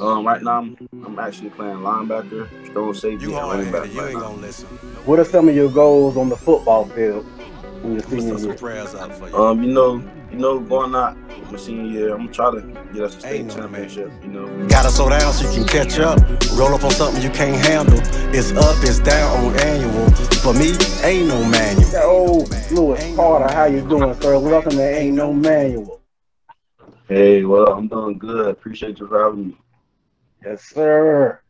Um, right now I'm, I'm actually playing linebacker, strong safety, You and hard running back. you Right ain't now. gonna listen. What are some of your goals on the football field in your Put senior some year? prayers up for you. Um, you know, you know, going out my senior year, I'm gonna try to get us a state Ain't no championship. You know, Gotta slow down so you can catch up. Roll up on something you can't handle. It's up, it's down on annual. For me, ain't no manual. Oh, Lewis Carter, how you doing, sir? Welcome to Ain't No Manual. Hey, well, I'm doing good. Appreciate you for having me. Yes, sir.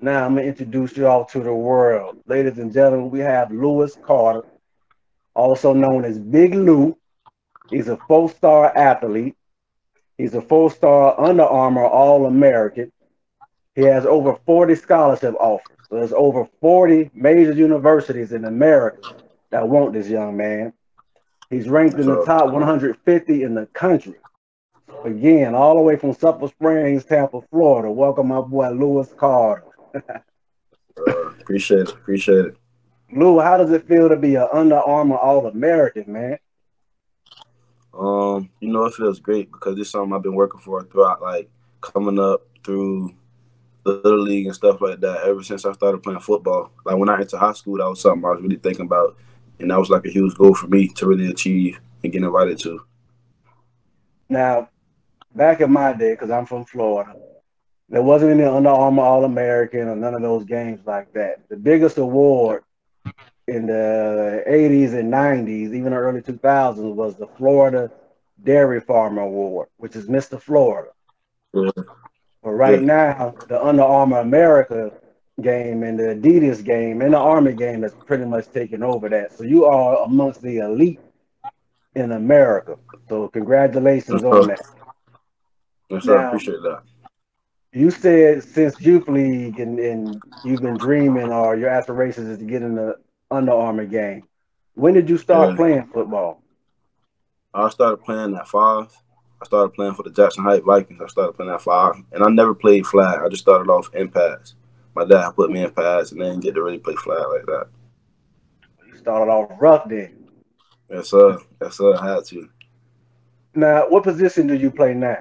Now I'm gonna introduce you all to the world. Ladies and gentlemen, we have Lewis Carter, also known as Big Lou. He's a four-star athlete. He's a four-star Under Armour All-American. He has over 40 scholarship offers. So there's over 40 major universities in America that want this young man. He's ranked in the top 150 in the country. Again, all the way from Sulphur Springs, Tampa, Florida. Welcome my boy Lewis Carter. Uh, appreciate it. Appreciate it. Lou, how does it feel to be an Under Armour All American, man? Um, you know, it feels great because it's something I've been working for throughout, like coming up through the little league and stuff like that. Ever since I started playing football, like when I entered high school, that was something I was really thinking about, and that was like a huge goal for me to really achieve and get invited to. Now, back in my day, because I'm from Florida, there wasn't any Under Armour All American or none of those games like that. The biggest award in the 80s and 90s, even the early 2000s, was the Florida Dairy Farmer Award, which is Mr. Florida. Yeah. But right Yeah. now, the Under Armour America game and the Adidas game and the Army game has pretty much taken over that. So you are amongst the elite in America. So congratulations on uh-huh. that. Yes, sir. I appreciate that. You said since youth league and, and you've been dreaming or your aspirations is to get in the Under Armour game. When did you start Yeah. playing football? I started playing at five. I started playing for the Jackson Heights Vikings. I started playing at five, and I never played flag. I just started off in pads. My dad put me in pads, and then get to really play flag like that. You started off rough then. Yes, sir. Yes, sir. I had to. Now, what position do you play now?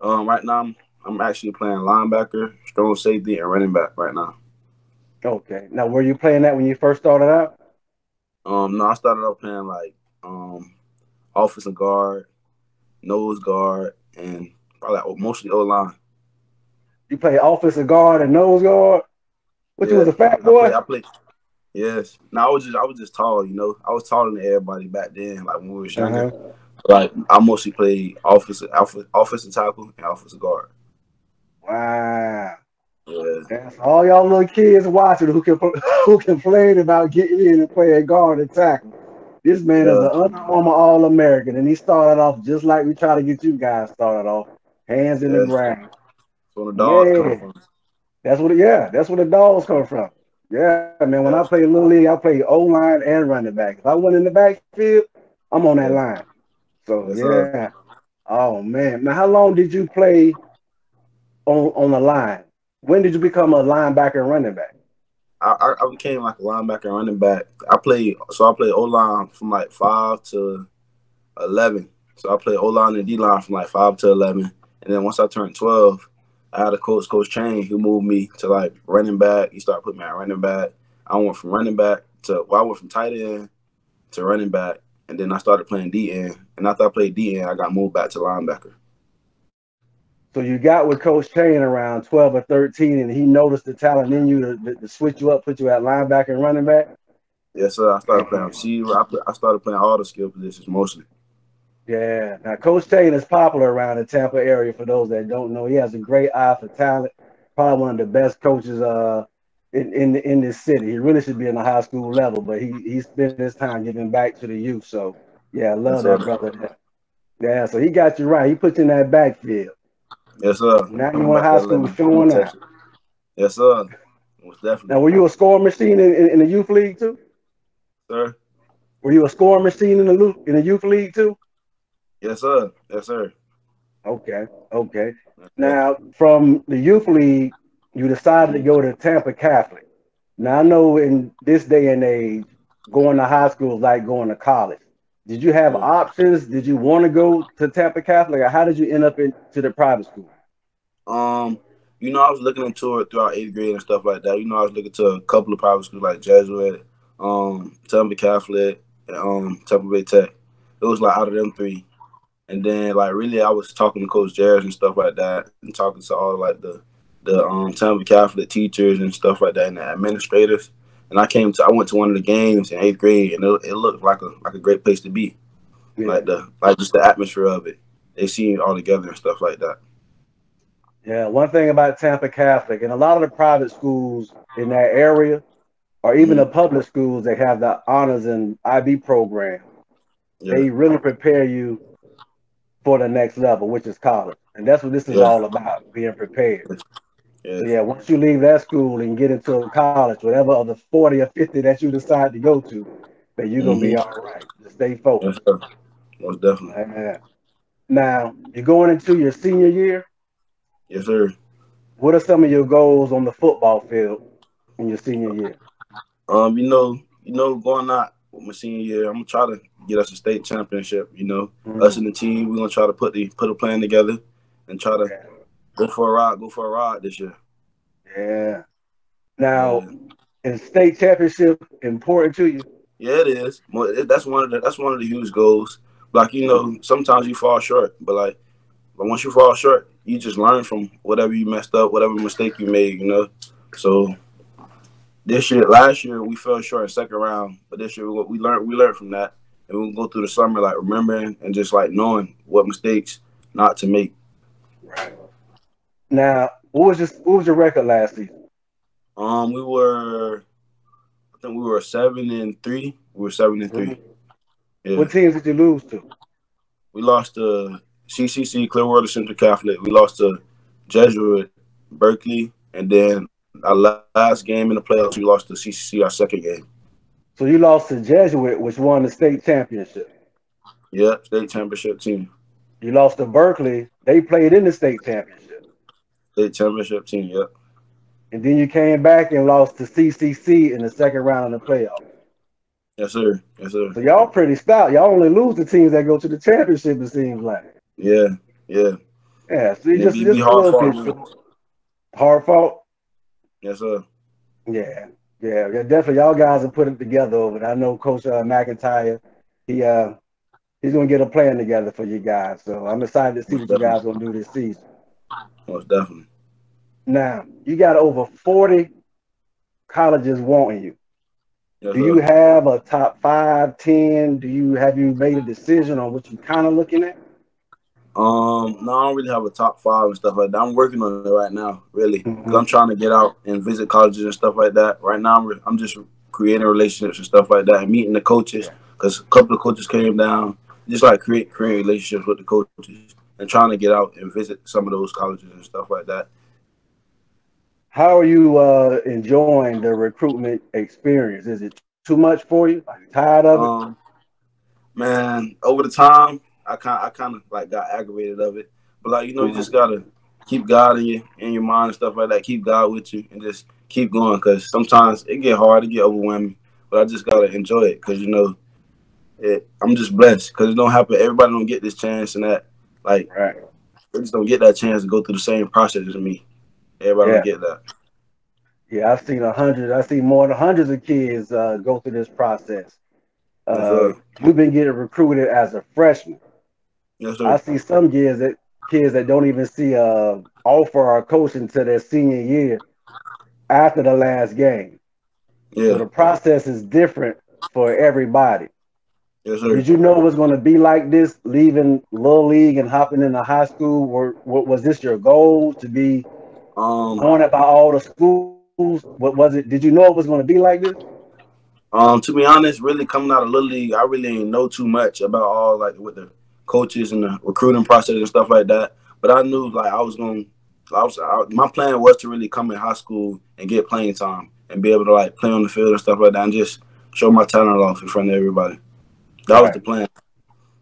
Um, right now I'm, I'm actually playing linebacker, strong safety, and running back right now. Okay. Now, were you playing that when you first started out? Um, no, I started off playing like um, offensive guard, nose guard, and probably mostly O line. You play offensive guard and nose guard? What you was a fat I boy? played, I played. Yes. No, I was just I was just tall. You know, I was taller than everybody back then. Like when we was younger. Uh-huh. Like I mostly played offensive, offensive, tackle and offensive guard. Wow. Yeah. That's all y'all little kids watching who can who complain about getting in and playing guard and tackle. This man is an Under Armour All American, and he started off just like we try to get you guys started off, hands in the ground. So the dogs Yeah. come from. That's what, yeah, that's where the dogs come from. Yeah, man. When I play little league, I play O line and running back. If I went in the backfield, I'm on that line. So yeah. Oh man. Now, how long did you play on on the line? When did you become a linebacker and running back? I, I, I became like a linebacker and running back. I played so I played O line from like five to eleven. So I played O line and D line from like five to eleven. And then once I turned twelve, I had a coach, Coach Chain, who moved me to like running back. He started putting me at running back. I went from running back to well, I went from tight end to running back, and then I started playing D end. And after I played D end, I got moved back to linebacker. So you got with Coach Chain around 12 or 13, and he noticed the talent in you to, to, switch you up, put you at linebacker and running back. Yes, sir. I started playing receiver. I, I started playing all the skill positions mostly. Yeah. Now, Coach Chain is popular around the Tampa area. For those that don't know, he has a great eye for talent. Probably one of the best coaches uh, in in in this city. He really should be in the high school level, but he he spent his time giving back to the youth. So yeah, I love that brother. Yeah. So he got you right. He put you in that backfield. Yes, sir. Now you in high school showing out. Yes, sir. Most definitely. Now, were you a scoring machine in, in, in the youth league too? sir? Were you a scoring machine in the in the youth league too? Yes, sir. Yes, sir. Okay, okay. Now, from the youth league, you decided to go to Tampa Catholic. Now, I know in this day and age, going to high school is like going to college. Did you have options? Did you want to go to Tampa Catholic, or how did you end up into the private school? Um, you know, I was looking into it throughout eighth grade and stuff like that. You know, I was looking to a couple of private schools like Jesuit, um, Tampa Catholic, and, um, Tampa Bay Tech. It was like out of them three. And then like really I was talking to Coach Jarrett and stuff like that and talking to all like the the um Tampa Catholic teachers and stuff like that and the administrators. And I came to I went to one of the games in eighth grade and it, it looked like a like a great place to be. Yeah. Like the like just the atmosphere of it. They see it all together and stuff like that. Yeah, one thing about Tampa Catholic and a lot of the private schools in that area, or even mm-hmm. the public schools, they have the honors and IB program. Yeah. They really prepare you for the next level, which is college, and that's what this is yeah. all about: being prepared. Yeah. Yeah, once you leave that school and get into college, whatever of the forty or fifty that you decide to go to, then you're gonna mm-hmm. be all right. Just stay focused. Yes, Most definitely. Now you're going into your senior year. Yes, sir. What are some of your goals on the football field in your senior year? Um, you know, you know, going out with my senior year, I'm gonna try to get us a state championship. You know, mm-hmm. us and the team, we're gonna try to put the put a plan together and try to yeah. Go for a ride, go for a ride this year. Yeah. Now, yeah. is state championship important to you? Yeah, it is. That's one of the that's one of the huge goals. Like you know, sometimes you fall short, but like, but once you fall short, you just learn from whatever you messed up, whatever mistake you made. You know, so this year, last year we fell short in second round, but this year we, we learned we learned from that, and we'll go through the summer like remembering and just like knowing what mistakes not to make. Right. Now, what was your what was your record last season? Um, we were, I think we were seven and three. We were seven and 3 mm-hmm. yeah. What teams did you lose to? We lost to CCC Clearwater Central Catholic. We lost to Jesuit Berkeley, and then our last game in the playoffs, we lost to CCC our second game. So you lost to Jesuit, which won the state championship. Yeah, state championship team. You lost to Berkeley. They played in the state championship. State championship team, yep. And then you came back and lost to CCC in the second round of the playoffs. Yes, sir. Yes, sir. So y'all pretty stout. Y'all only lose the teams that go to the championship. It seems like. Yeah, yeah. Yeah. So you just, just hard fought. Hard fought. Yes, sir. Yeah, yeah, yeah. Definitely, y'all guys are putting together over it. I know Coach uh, McIntyre. He uh he's gonna get a plan together for you guys. So I'm excited to see what you guys gonna do this season. Most definitely. Now you got over 40 colleges wanting you. Yes, do you have a top five, ten? Do you have you made a decision on what you're kind of looking at? Um, no, I don't really have a top five and stuff like that. I'm working on it right now, really. Mm-hmm. I'm trying to get out and visit colleges and stuff like that. Right now, I'm, I'm just creating relationships and stuff like that, and meeting the coaches because a couple of coaches came down, just like create creating relationships with the coaches and trying to get out and visit some of those colleges and stuff like that. How are you uh, enjoying the recruitment experience? Is it too much for you? Are you tired of it? Um, man, over the time, I kind I kind of like got aggravated of it. But like you know, you just gotta keep God in your in your mind and stuff like that. Keep God with you and just keep going because sometimes it get hard, it get overwhelming. But I just gotta enjoy it because you know, it, I'm just blessed because it don't happen. Everybody don't get this chance and that. Like, right. they just don't get that chance to go through the same process as me. Everybody yeah. don't get that. Yeah, I've seen a hundred. I've seen more than hundreds of kids uh, go through this process. Uh, you've been getting recruited as a freshman. Yes, sir. I see some kids that kids that don't even see a offer or coach until their senior year after the last game. Yeah. So the process is different for everybody. Yes, sir. Did you know it was going to be like this, leaving little league and hopping into high school? Or what was this your goal to be um, going about all the schools? What was it? Did you know it was going to be like this? Um, to be honest, really coming out of little league, I really didn't know too much about all like with the coaches and the recruiting process and stuff like that. But I knew like I was going. I was I, my plan was to really come in high school and get playing time and be able to like play on the field and stuff like that and just show my talent off in front of everybody. That was the plan.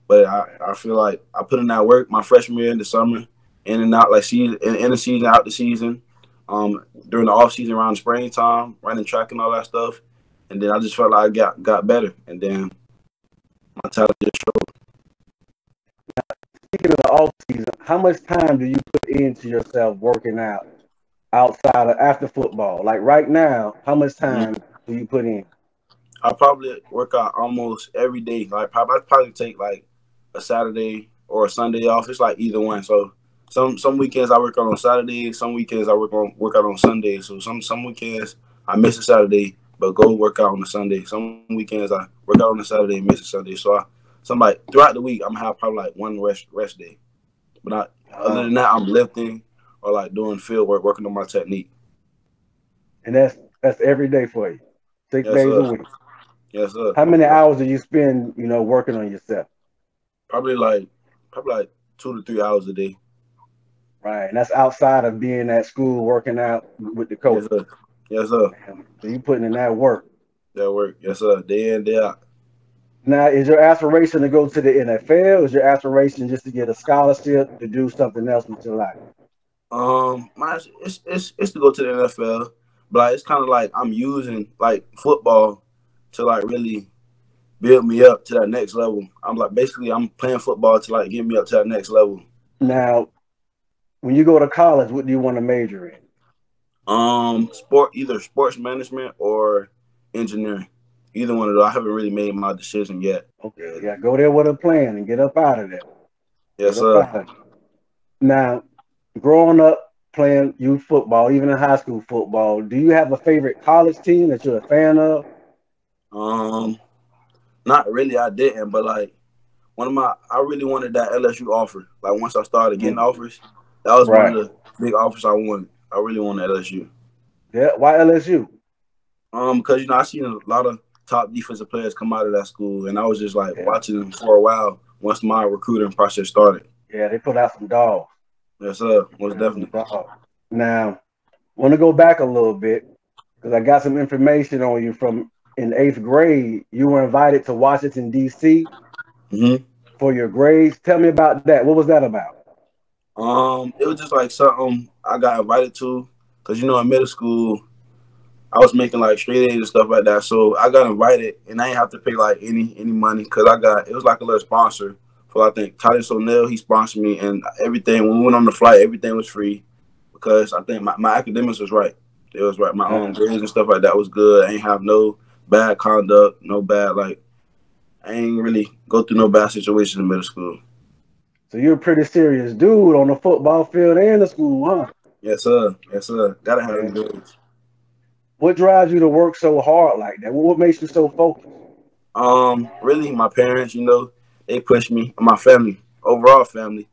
But I, I feel like I put in that work my freshman year in the summer, in and out like season in, in the season, out the season, um, during the off season around springtime, running track and all that stuff. And then I just felt like I got got better. And then my talent just showed Now, speaking of the off season, how much time do you put into yourself working out outside of after football? Like right now, how much time do you put in? I probably work out almost every day. Like probably I probably take like a Saturday or a Sunday off. It's like either one. So some some weekends I work out on Saturday. Some weekends I work on work out on Sunday. So some some weekends I miss a Saturday, but go work out on a Sunday. Some weekends I work out on a Saturday and miss a Sunday. So I some like throughout the week I'm gonna have probably like one rest rest day. But not, other uh, than that, I'm lifting or like doing field work, working on my technique. And that's that's every day for you. Six Yes, days a week. Yes, sir. How many hours do you spend, you know, working on yourself? Probably like probably like two to three hours a day. Right. And that's outside of being at school working out with the coach. Yes, sir. Yes, sir. So you putting in that work. That work. Yes, sir. Day in, day out. Now, is your aspiration to go to the NFL? Is your aspiration just to get a scholarship to do something else with your life? Um, my it's it's it's to go to the NFL, but like, it's kind of like I'm using like football to like really build me up to that next level. I'm like basically I'm playing football to like get me up to that next level. Now, when you go to college, what do you want to major in? Um, sport either sports management or engineering. Either one of those. I haven't really made my decision yet. Okay, yeah, go there with a plan and get up out of there. Yes, Get sir. out of there. Now, growing up playing youth football, even in high school football, do you have a favorite college team that you're a fan of? Um, not really. I didn't, but like one of my, I really wanted that LSU offer. Like once I started getting offers, that was Right. one of the big offers I wanted. I really wanted LSU. Yeah, why LSU? Um, because you know I seen a lot of top defensive players come out of that school, and I was just like Yeah. watching them for a while. Once my recruiting process started, Yeah, they put out some dogs. yes, sir, most definitely. Dog. Now, want to go back a little bit because I got some information on you from in eighth grade. You were invited to Washington D.C. hmm for your grades. Tell me about that. What was that about? Um, it was just like something I got invited to, cause you know in middle school, I was making like straight A's and stuff like that. So I got invited, and I didn't have to pay like any any money, cause I got it was like a little sponsor for I think Titus O'Neil. He sponsored me, and everything. When we went on the flight, everything was free, because I think my, my academics was right. It was right. My own grades and stuff like that was good. I ain't have no bad conduct, no bad like. I ain't really go through no bad situations in middle school. So you're a pretty serious dude on the football field and the school, huh? Yes, sir. Yes, sir. Gotta have them grades. What drives you to work so hard like that? What makes you so focused? Um, really, my parents, you know, they push me, my family, overall family,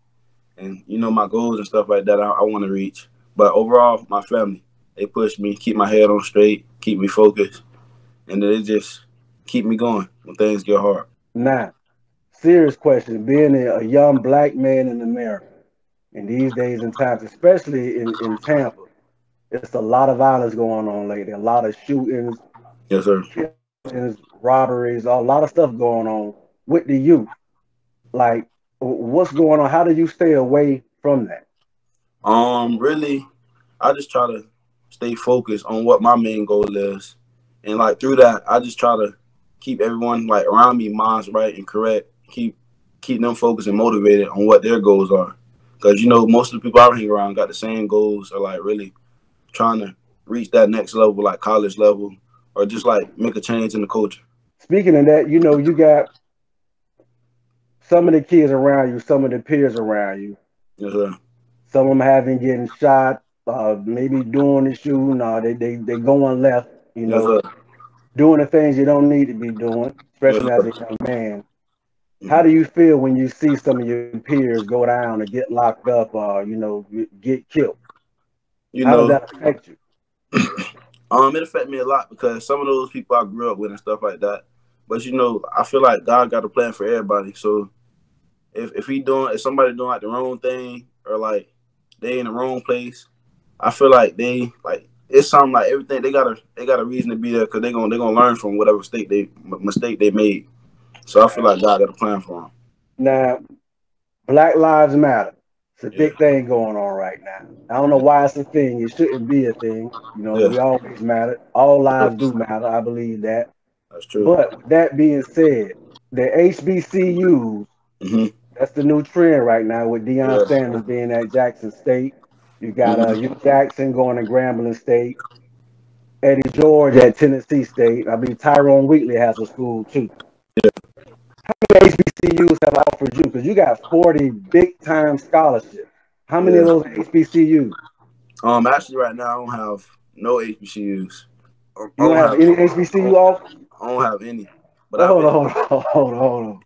and you know my goals and stuff like that. I, I want to reach, but overall, my family, they push me, keep my head on straight, keep me focused, and it just keep me going when things get hard. Now, serious question. Being a, young black man in America in these days and times, especially in, in Tampa, it's a lot of violence going on lately. A lot of shootings, Yes, sir. killings, robberies, a lot of stuff going on with the youth. Like, what's going on? How do you stay away from that? Um, really, I just try to stay focused on what my main goal is, and like through that, I just try to keep everyone like around me minds right and correct. Keep keep them focused and motivated on what their goals are, because you know most of the people I hang around got the same goals, or like really trying to reach that next level, like college level, or just like make a change in the culture. Speaking of that, you know, you got some of the kids around you, some of the peers around you. Yes, sir. Some of them having getting shot, uh, maybe doing the shooting, or they they they going left. You know, sir. doing the things you don't need to be doing, especially Yes, as a young man. How do you feel when you see some of your peers go down or get locked up, or you know, get killed? You How know, does that affect you? Um, it affected me a lot because some of those people I grew up with and stuff like that. But you know, I feel like God got a plan for everybody. So if if he doing if somebody doing like the wrong thing or like they in the wrong place, I feel like they like it's something like everything they got a they got a reason to be there because they gonna they gonna learn from whatever mistake they m- mistake they made. So I feel like God got a plan for them. Now, Black Lives Matter. It's a big thing going on right now. I don't know why it's a thing. It shouldn't be a thing. You know, Yeah. we always matter. All lives do matter. I believe that. That's true. But that being said, the HBCUs hmm That's the new trend right now with Deion Yeah. Sanders being at Jackson State. You got uh, Hue Jackson going to Grambling State. Eddie George at Tennessee State. I believe Tyrone Wheatley has a school too. How many HBCUs have offered you? Because you got 40 big time scholarships. How many of those HBCUs? Um, actually, right now I don't have no HBCUs. You don't have any HBCU off? I don't have any. But hold on, hold on, hold on, hold on.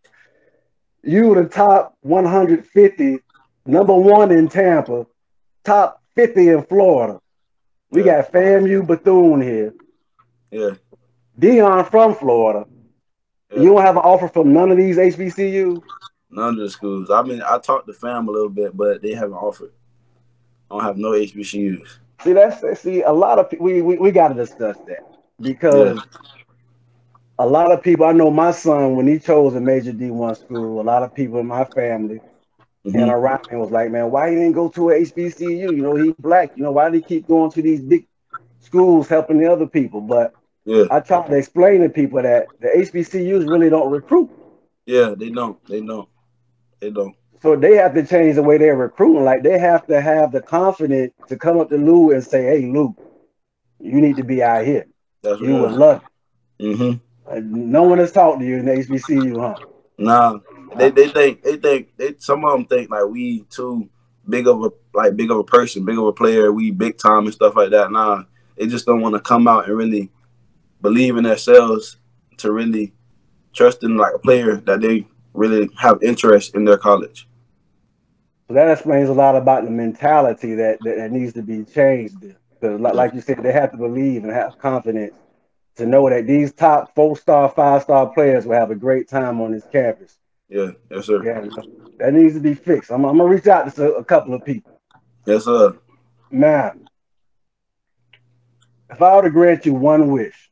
You were the top 150, number one in Tampa, top 50 in Florida. We Yeah. got FAMU Bethune here. yeah, Dion from Florida. yeah. You don't have an offer from none of these HBCUs? None of the schools. I mean, I talked to fam a little bit, but they haven't offered. I don't have no HBCUs. See, that's see a lot of we we, we got to discuss that because a lot of people. I know my son when he chose a major D one school. A lot of people in my family Mhm. and around me was like, man, why he didn't go to a HBCU? You know, he's black. You know, why did he keep going to these big schools helping the other people? But Yeah, I tried to explain to people that the HBCUs really don't recruit. yeah, they don't. They don't. They don't. So they have to change the way they're recruiting. Like they have to have the confidence to come up to Lou and say, "Hey, Lou, you need to be out here. That's You would love Mm-hmm. it." Uh, No one has talked to you in the HBCU, huh? Nah, they they think they think they some of them think like we too big of a like big of a person, big of a player. We big time and stuff like that. Nah, they just don't want to come out and really believe in themselves to really trust in like a player that they really have interest in their college. So that explains a lot about the mentality that that, that needs to be changed. Because, like, you said, they have to believe and have confidence to know that these top four star, five star players will have a great time on this campus. Yeah, yes sir. Yeah, that needs to be fixed. I'm, I'm gonna reach out to a couple of people. Yes sir. Now, if I were to grant you one wish,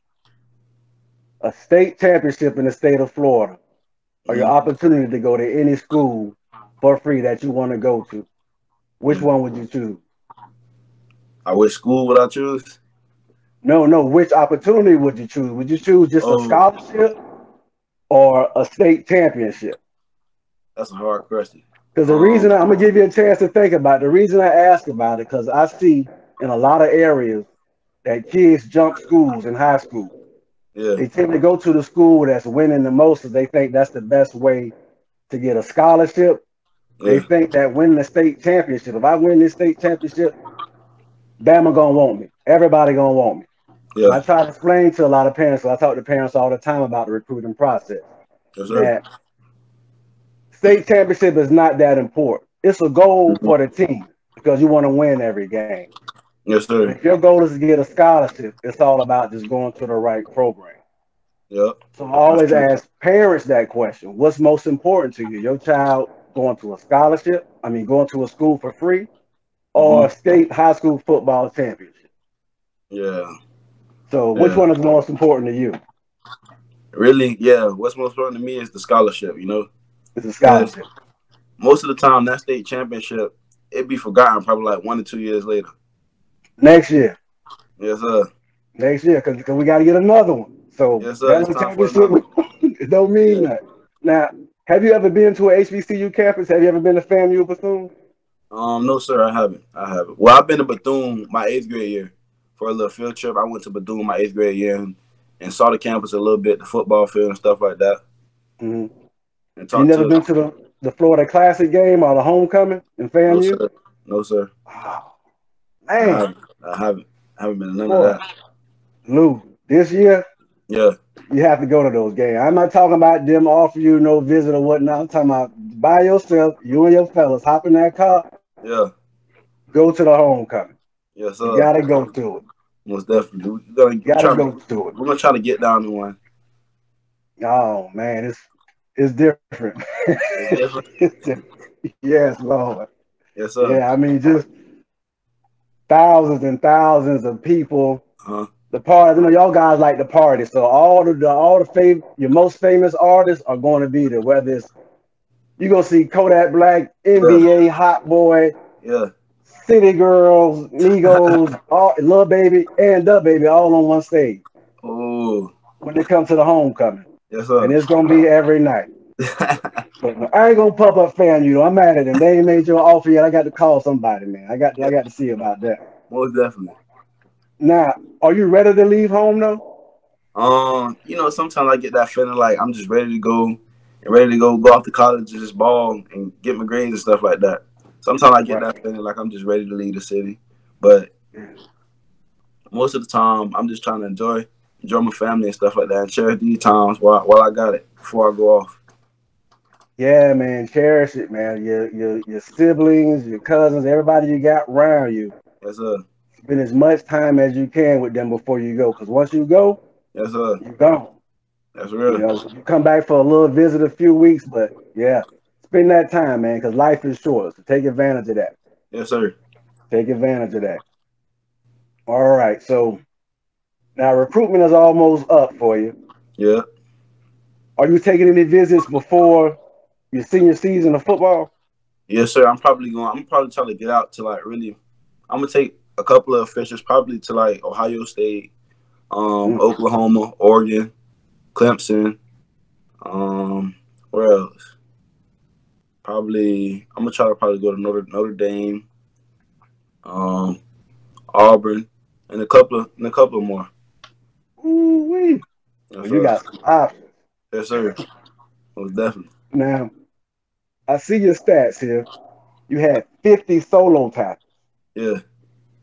a state championship in the state of Florida, or your Mhm. opportunity to go to any school for free that you want to go to, which one would you choose? I wish school would I choose. No, no. Which opportunity would you choose? Would you choose just a Oh. scholarship or a state championship? That's a hard question. Because the Um, reason I'm gonna give you a chance to think about it, the reason I ask about it, because I see in a lot of areas that kids jump schools in high school. Yeah, They tend to go to the school that's winning the most because they think that's the best way to get a scholarship. They think that winning the state championship, if I win this state championship, Bama gonna want me. Everybody gonna want me. Yeah. I try to explain to a lot of parents. So I talk to parents all the time about the recruiting process. Yes. That state championship is not that important. It's a goal for the team because you want to win every game. Yes sir. If your goal is to get a scholarship, it's all about just going to the right program. Yep. So I always ask parents that question: What's most important to you? Your child going to a scholarship? I mean, going to a school for free, or mm-hmm. a state high school football championship? Yeah. So, which one is most important to you? Really, yeah. What's most important to me is the scholarship. You know, It's a scholarship. most of the time that state championship, it'd be forgotten probably like one or two years later. Next year, Yes sir. next year, because we got to get another one. So Yes, sir. that It's one time for championship, it don't mean Yeah. that. Now, have you ever been to a HBCU campus? Have you ever been to FAMU Bethune? Um, no sir, I haven't. I haven't. Well, I've been to Bethune my eighth grade year for a little field trip. I went to Bethune my eighth grade year and, and saw the campus a little bit, the football field and stuff like that. Mhm. And You never been to the, the Florida Classic game or the homecoming in no FAMU? sir. No sir. Oh, I haven't. I haven't. I haven't been to none Boy. of that. Lou, this year Yeah. you have to go to those games. I'm not talking about them offer you no visit or whatnot. I'm talking about by yourself, you and your fellas hop in that car, Yeah. go to the homecoming. Yes You sir. gotta go to it. Most definitely. We're gonna You gotta try go to, to it. we're gonna try to get down to one. Oh man, it's it's different. It's different. It's different. yes, Lord. Yes sir. Yeah, I mean just thousands and thousands of people. Uh-huh. The party, you know, y'all guys like the party, so all the, the all the fav- your most famous artists are going to be there. Whether it's you gonna see Kodak Black, NBA, Hot Boy, Yeah. City Girls, Migos, all Lil Baby, and DaBaby all on one stage Oh. when they come to the homecoming, Yes sir. and it's gonna be every night. But I ain't gonna pop up FAMU. Though. I'm mad at them. They ain't made an offer yet. I got to call somebody, man. I got I got to see about that. Most definitely. Now, are you ready to leave home though? Um, you know, sometimes I get that feeling like I'm just ready to go and ready to go go off to college and just ball and get my grades and stuff like that. Sometimes I get Right. that feeling like I'm just ready to leave the city, but most of the time I'm just trying to enjoy enjoy my family and stuff like that and cherish these times while while I got it before I go off. Yeah, man. Cherish it, man. Your your your siblings, your cousins, everybody you got around you. Yes sir. Spend as much time as you can with them before you go. Because once you go, Yes sir. you're gone. That's You real. know, you come back for a little visit, a few weeks, but yeah, spend that time, man. Because life is short. So take advantage of that. Yes sir. Take advantage of that. All right. So now recruitment is almost up for you. Yeah. Are you taking any visits before your senior season of football? Yes, sir. I'm probably going. I'm probably trying to get out to like really. I'm gonna take a couple of officials probably to like Ohio State, um, Mm. Oklahoma, Oregon, Clemson. Um, where else? Probably I'm gonna try to probably go to Notre Notre Dame, um, Auburn, and a couple of and a couple more. Ooh, wee. Yes, you got some options. yes, sir. Most definitely. Now, I see your stats here. You had 50 solo tackles. Yeah.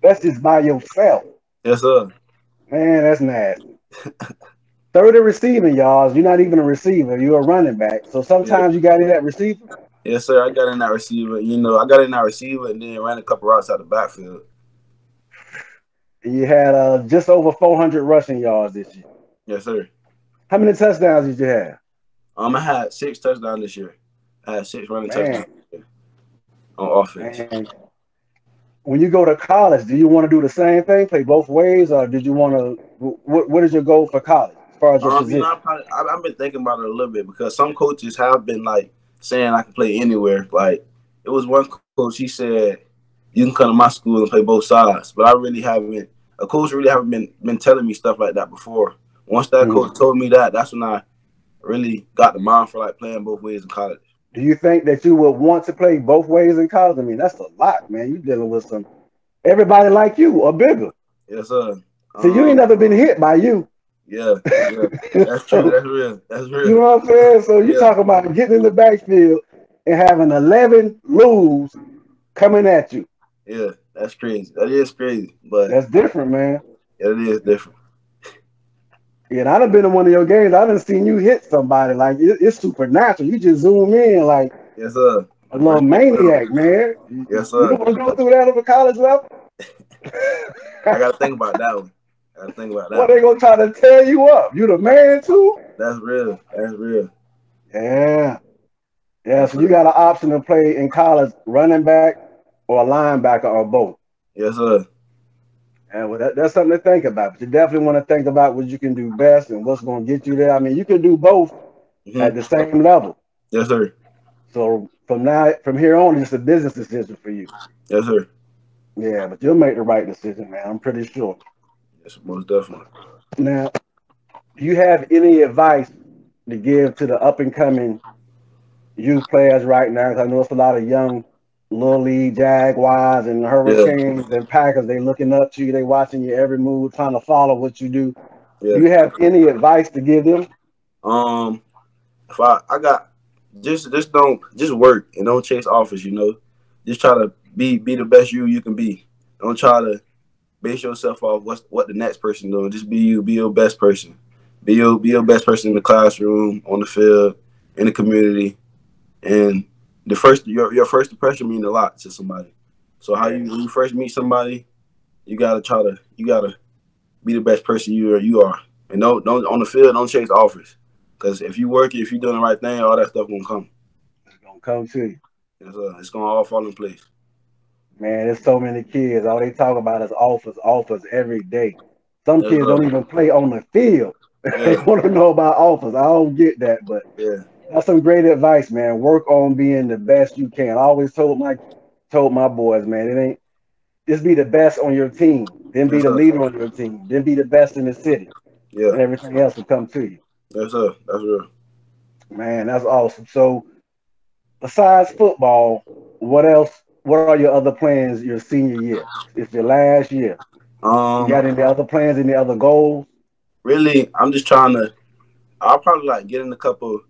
That's just by yourself. Yes, sir. Man, that's nasty. 30 receiving yards. You're not even a receiver. You're a running back. So sometimes you got in that receiver. Yes, sir. I got in that receiver. You know, I got in that receiver and then ran a couple routes out the backfield. You had uh, just over 400 rushing yards this year. Yes, sir. How many touchdowns did you have? Um, I had six touchdowns this year. I had six running Man. touchdowns on offense. And when you go to college, do you want to do the same thing, play both ways, or did you want to? What, what is your goal for college as far as your Um, you know, probably, I, I've been thinking about it a little bit because some coaches have been like saying I can play anywhere. Like it was one coach, he said you can come to my school and play both sides, but I really haven't. A coach really haven't been been telling me stuff like that before. Once that Mhm. coach told me that, that's when I really got the mind for like playing both ways in college. Do you think that you would want to play both ways in college? I mean, that's a lot, man. You dealing with some everybody like you or bigger. Yes, sir. So you ain't Um, never been hit by you. Yeah, yeah, that's true. That's real. That's real. You know what I'm saying? So you Yeah. talking about getting in the backfield and having 11 lose coming at you. Yeah, that's crazy. That is crazy, but That's different, man. it is different. Yeah, and I done been in one of your games. I done seen you hit somebody. Like it, it's supernatural. You just zoom in like Yes, sir. a little maniac, man. Yes, sir. You want to go through that at the college level? I gotta think about that one. I gotta think about that. What they gonna try to tear you up? You the man too? That's real. That's real. Yeah. Yeah, so you got an option to play in college running back or a linebacker or both. Yes, sir. And well, that, that's something to think about. But you definitely want to think about what you can do best and what's going to get you there. I mean, you can do both Mhm. at the same level. Yes, sir. So from now, from here on, it's a business decision for you. Yes, sir. Yeah, but you'll make the right decision, man. I'm pretty sure. Yes, most definitely. Now, do you have any advice to give to the up and coming youth players right now? 'Cause I know it's a lot of young little league Jaguars and Hurricanes and Packers. They looking up to you. They watching your every move, trying to follow what you do. Yeah. Do you have any advice to give them? Um, if I I got just just don't just work and don't chase offers. You know, just try to be be the best you you can be. Don't try to base yourself off what's what the next person doing. Just be you. Be your best person. Be your be your best person in the classroom, on the field, in the community, and the first your your first impression mean a lot to somebody. So how you when you first meet somebody, you gotta try to you gotta be the best person you are you are, and don't don't on the field don't chase offers. Because if you work it, if you're doing the right thing, all that stuff gonna come. It's gonna come to you. It's, uh, it's gonna all fall in place. Man, there's so many kids. All they talk about is offers, offers every day. Some kids don't even play on the field. they want to know about offers. I don't get that, but yeah, that's some great advice, man. Work on being the best you can. I always told my told my boys, man, it ain't just be the best on your team, then be Yes, the sir. leader on your team, then be the best in the city, and yeah. everything else will come to you. That's uh, that's real. Man, that's awesome. So, besides football, what else? What are your other plans your senior year? It's your last year. Um, You got any other plans, any other goals? really, I'm just trying to. I'll probably like get in a couple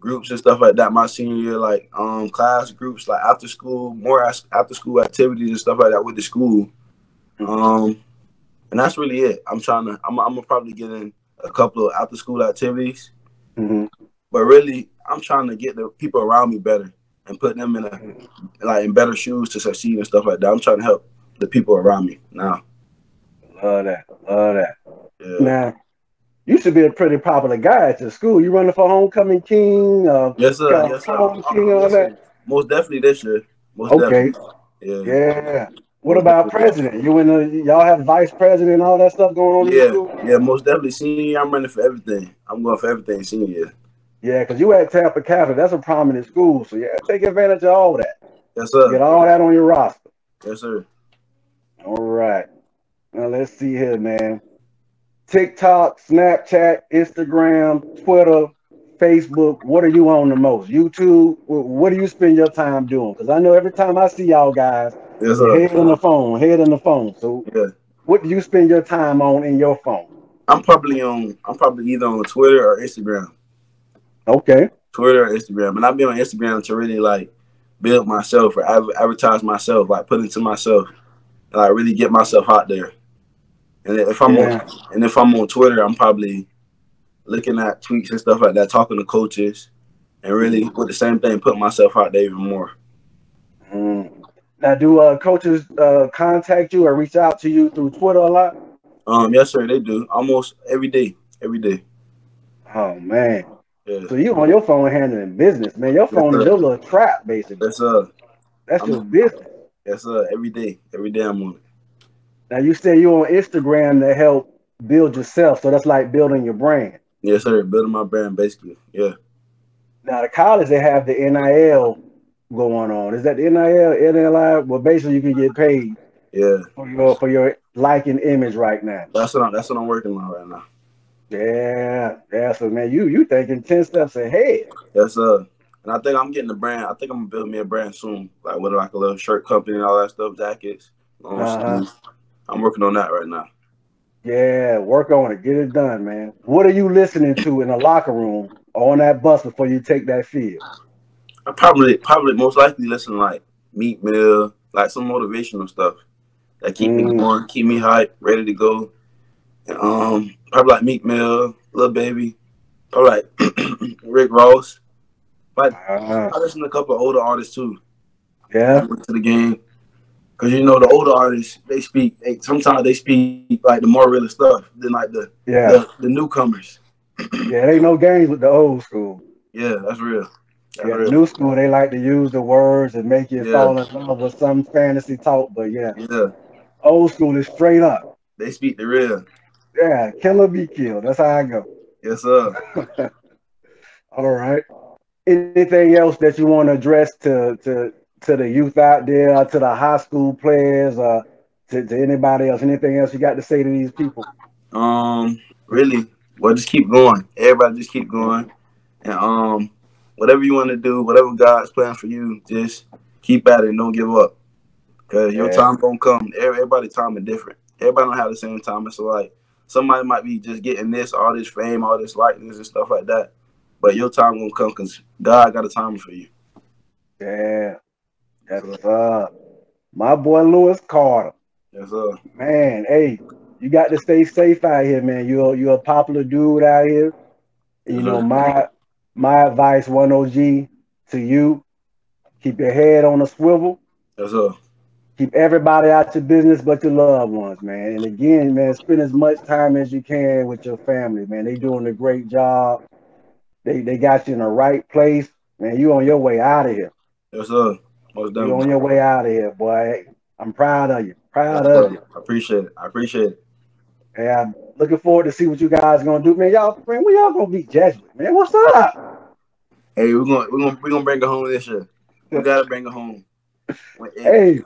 groups and stuff like that my senior year, like um class groups, like after school, more after school activities and stuff like that with the school. Um, and that's really it. I'm trying to. I'm, I'm gonna probably get in a couple of after school activities, hmm but really, I'm trying to get the people around me better and put them in a like in better shoes to succeed and stuff like that. I'm trying to help the people around me now. Love that. Love that. Yeah. Now, you should be a pretty popular guy at your school. You running for homecoming king? Uh, Yes, sir. Got Yes, sir. Home King, Yes, sir. Most definitely this year. Most okay. definitely. Yeah. Yeah. What about president? You in the y'all have vice president and all that stuff going on Yeah. Yeah. Most definitely. Senior I'm running for everything. I'm going for everything senior. Yeah, because you at Tampa Catholic, that's a prominent school. So yeah, take advantage of all that. Yes, sir. Get all that on your roster. Yes, sir. All right. Now let's see here, man. TikTok, Snapchat, Instagram, Twitter, Facebook. What are you on the most? YouTube. What do you spend your time doing? Because I know every time I see y'all guys, Yes, head on the phone, head on the phone. So Yeah. what do you spend your time on in your phone? I'm probably on. I'm probably either on Twitter or Instagram. Okay. Twitter or Instagram, and I've been on Instagram to really like build myself or adver- advertise myself, like put into myself, and like really get myself out there. And if I'm Yeah. on, and if I'm on Twitter, I'm probably looking at tweets and stuff like that, talking to coaches, and really with the same thing, put myself out there even more. Mm. Now, do uh, coaches uh, contact you or reach out to you through Twitter a lot? Um, yes, sir, they do almost every day, every day. Oh man. Yeah, So you on your phone handling business, man. Your phone is sir. your little trap, basically. yes, sir, That's I'm- your business. yes, sir, every day, every day I'm on it. Now you say you're on Instagram to help build yourself, so that's like building your brand. Yes, sir, building my brand basically. Yeah, Now the college they have the NIL going on. Is that the NIL, NLI? Well, basically you can get paid yeah, for your for your like and image right now. that's what I'm, that's what I'm working on right now. Yeah, yeah. So man, you you thinking ten steps ahead. Yes, sir. And I think I'm getting the brand. I think I'm gonna build me a brand soon, like with like a little shirt company and all that stuff, jackets. long Uh-huh. I'm working on that right now. Yeah, work on it. Get it done, man. What are you listening to in the locker room or on that bus before you take that field? I probably, probably most likely listen like Meek Mill, like some motivational stuff that keep me Mm. going, keep me hyped, ready to go. And, um, probably like Meek Mill, Lil Baby, probably like Rick Ross. But Uh, I listen to a couple of older artists too. yeah, went to the game. Cause you know the older artists, they speak. They, sometimes they speak like the more real stuff than like the yeah, the, the newcomers. yeah. There ain't no games with the old school. Yeah, that's real. That's Yeah, the real. new school they like to use the words and make you Yeah. fall in love with some fantasy talk. But yeah, Yeah, old school is straight up. they speak the real. Yeah, kill or be killed. That's how I go. Yes, sir. All right. Anything else that you want to address to to to the youth out there, to the high school players, uh, to, to anybody else? Anything else you got to say to these people? Um, really, well, just keep going. Everybody, just keep going, and um, whatever you want to do, whatever God's plan for you, just keep at it. and Don't give up, cause your Yeah. time gonna come. Every- Everybody's time is different. Everybody don't have the same time. It's like somebody might be just getting this, all this fame, all this likeness and stuff like that. But your time gonna come because God got a time for you. Yeah, that's uh, my boy Lewis Carter. Yes, sir. Man, hey, you got to stay safe out here, man. You're you're a popular dude out here. You know, Mhm. my my advice, one OG to you, keep your head on a swivel. Yes, sir. Keep everybody out your business but your loved ones, man. And again, man, spend as much time as you can with your family, man. They doing a great job. They they got you in the right place, man. You on your way out of here. Yes, sir. Most You on your way out of here, boy. I'm proud of you. Proud Yes, of you. I appreciate it. I appreciate it. And I'm looking forward to see what you guys gonna do, man. Y'all, man, we y'all gonna beat Jesuit, man. What's up? Hey, we're gonna we're gonna we're gonna bring it home this year. We gotta bring it home. Hey,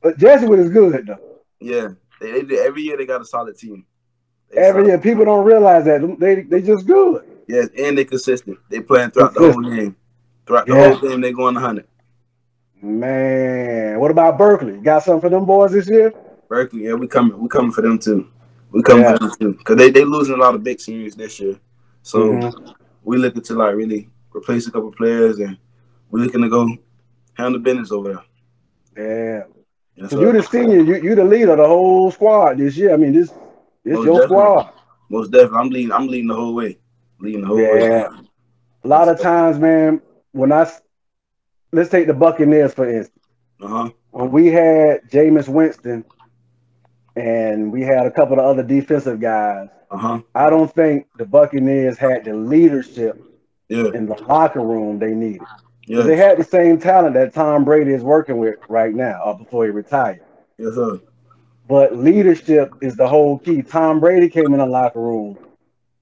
but Jesuit is good though. Yeah, they, they every year they got a solid team. They Every solid. year, people don't realize that they they just good. Yes, and they consistent. They playing throughout the whole game. Throughout the Yeah. whole game, they going 100. Man, what about Berkeley? Got something for them boys this year? Berkeley, yeah, we coming. We coming for them too. We coming Yeah. for them too, cause they they losing a lot of big seniors this year. So Mhm. we looking to like really replace a couple players, and we looking to go handle business over there. Yeah. Yes, So you the senior, you you the leader of the whole squad this year. I mean, this this Most your squad. Most definitely, I'm leading. I'm leading the whole way. Leading the whole Yeah. way. A lot of times, man, when I let's take the Buccaneers for instance. Uh huh. When we had Jameis Winston and we had a couple of other defensive guys, Uh huh. I don't think the Buccaneers had the leadership Yeah. in the locker room they needed. Yeah. They had the same talent that Tom Brady is working with right now, or before he retired. yes, sir. But leadership is the whole key. Tom Brady came in the locker room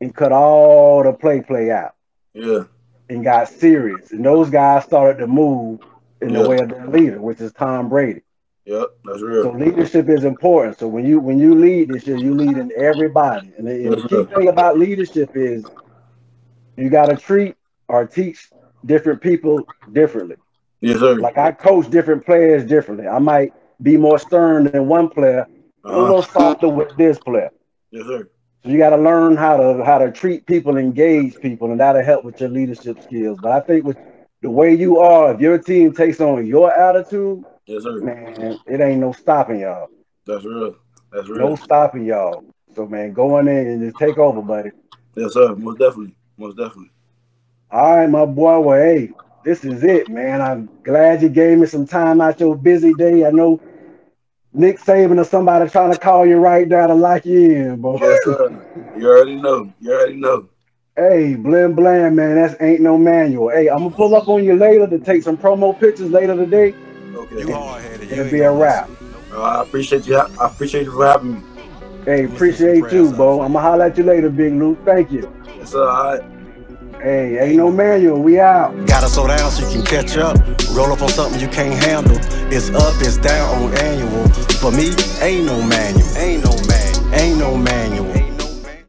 and cut all the play play out Yeah. And got serious. And those guys started to move in the way of their leader, which is Tom Brady. Yep. That's real. So leadership is important. So when you when you lead this year, you lead in everybody. And the, and the key thing about leadership is you got to treat or teach different people differently. Yes, sir. Like I coach different players differently. I might be more stern than one player, Uh-huh. little softer with this player. Yes, sir. So you got to learn how to how to treat people, engage people, and that'll help with your leadership skills. But I think with the way you are, if your team takes on your attitude, Yes, sir. man, it ain't no stopping y'all. That's real. That's real. No stopping y'all. So man, go in there and just take over, buddy. Yes, sir. Most definitely. Most definitely. All right, my boy. Well, hey, this is it, man. I'm glad you gave me some time out your busy day. I know Nick Saban or somebody trying to call you right now to lock you in, boy. Yes, sir. You already know. You already know. Hey, Blim Blam, man, that's ain't no manual. Hey, I'm gonna pull up on you later to take some promo pictures later today. Okay. You hard headed. It'll be a wrap. Uh, I appreciate you. I appreciate you for having me. Hey, appreciate you, Bo. I'm gonna holler at you later, Big Luke. Thank you. It's. All right. Hey, ain't no manual. We out. Gotta slow down so you can catch up. Roll up on something you can't handle. It's up, it's down on annual. For me, ain't no manual. Ain't no manual. Ain't no manual.